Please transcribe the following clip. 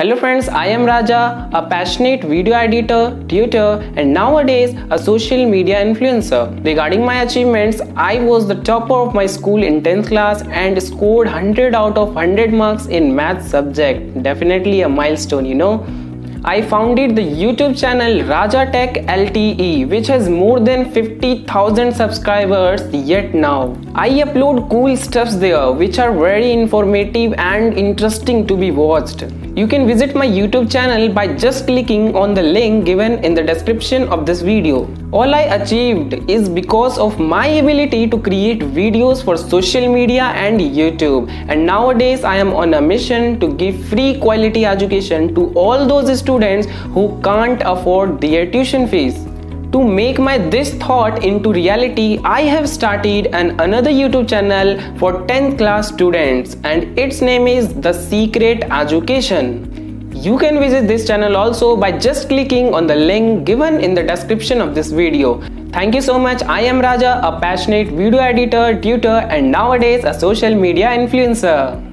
Hello friends, I am Raja, a passionate video editor, tutor and nowadays a social media influencer. Regarding my achievements, I was the topper of my school in 10th class and scored 100 out of 100 marks in math subject. Definitely a milestone, you know. I founded the YouTube channel Raja Tech LTE which has more than 50,000 subscribers yet now. I upload cool stuffs there which are very informative and interesting to be watched. You can visit my YouTube channel by just clicking on the link given in the description of this video. All I achieved is because of my ability to create videos for social media and YouTube and nowadays I am on a mission to give free quality education to all those students who can't afford their tuition fees. To make my this thought into reality, I have started an another YouTube channel for 10th class students and its name is The Secret Education. You can visit this channel also by just clicking on the link given in the description of this video. Thank you so much. I am Raja, a passionate video editor, tutor and nowadays a social media influencer.